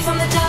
from the top.